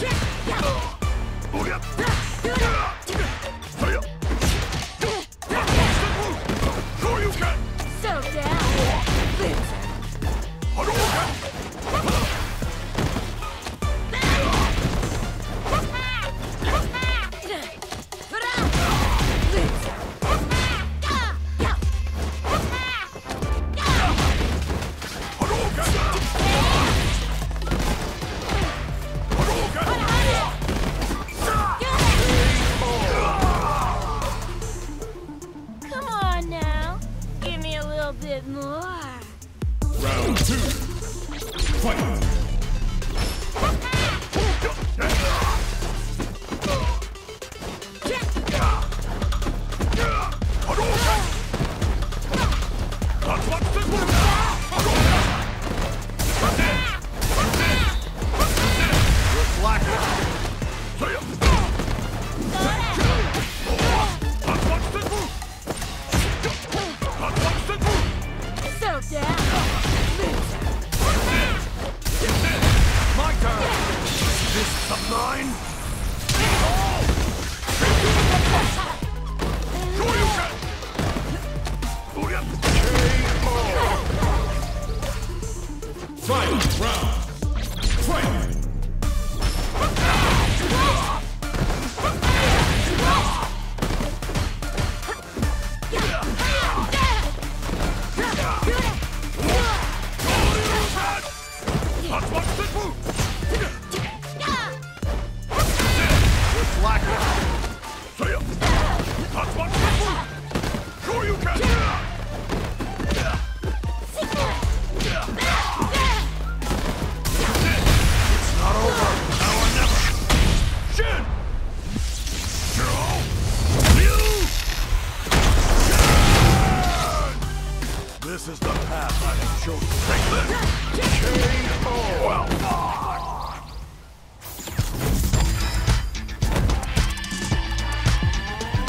Oh, yeah. Little bit more. Round two. Fight. Round. Fight. It's This is